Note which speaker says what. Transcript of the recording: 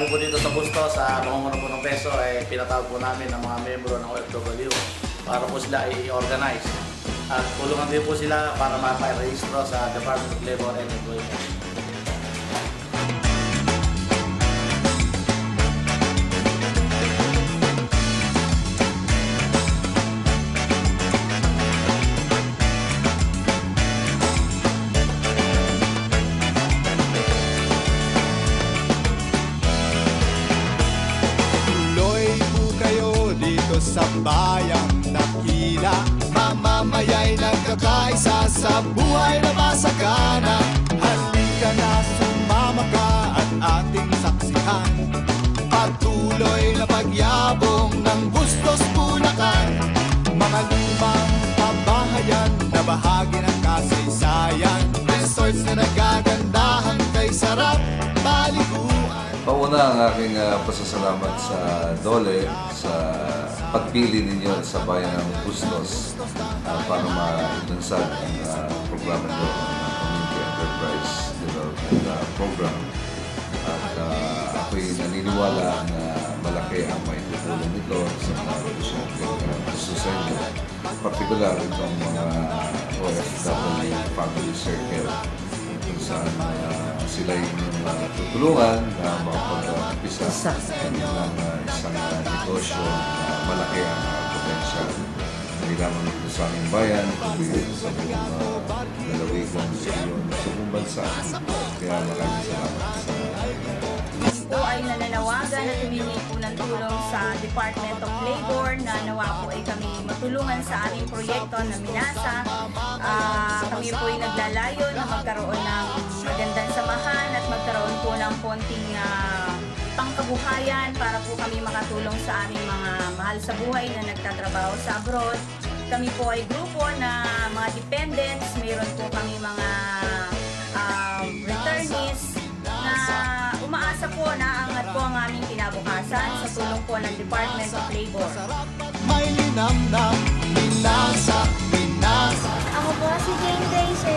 Speaker 1: kami po dito sa Gusto sa pangunguna po ng peso, eh, pinatawag po namin ang mga membro ng OFW para po sila i-organize. At tulungan din po sila para mapairehistro sa Department of Labor and Employment.
Speaker 2: Sa bayang Dakila. Mamamaya'y nagkakaisa sa buhay na masagana
Speaker 3: Pauna ang aking ah, pasasalamat sa Dole sa pagpili ninyo sa bayan ng Bustos ah, para mailunsad ang ah, programa nyo ng Community Enterprise Development ah, Program. At ah, ako'y naniniwala na malaki ang maitutulong nito sa mga relasyon ng inyo. Partikular itong mga OFW family circle kung saan uh, sila yung uh, tutulungan na makapag-umpisa ng uh, isang uh, negosyo na malaki ang uh, potential. Hindi lamang dito sa aming bayan, kundi sa buong uh, dalawigong milyon sa buong bansa. Kaya maraming salamat sa
Speaker 4: po ay nananawagan at humingi po ng tulong sa Department of Labor na nawa po ay kami matulungan sa aming proyekto na Minasa. Konting ah, pangkabuhayan para po kami makatulong sa aming mga mahal sa buhay na nagtatrabaho sa abroad. Kami po ay grupo na mga dependents, mayroon po kami mga um, returnees na umaasa po na angat po ang aming kinabukasan sa tulong po ng Department of Labor.
Speaker 2: May linamnam, minasa, minasa
Speaker 5: Ako po si Jane Grace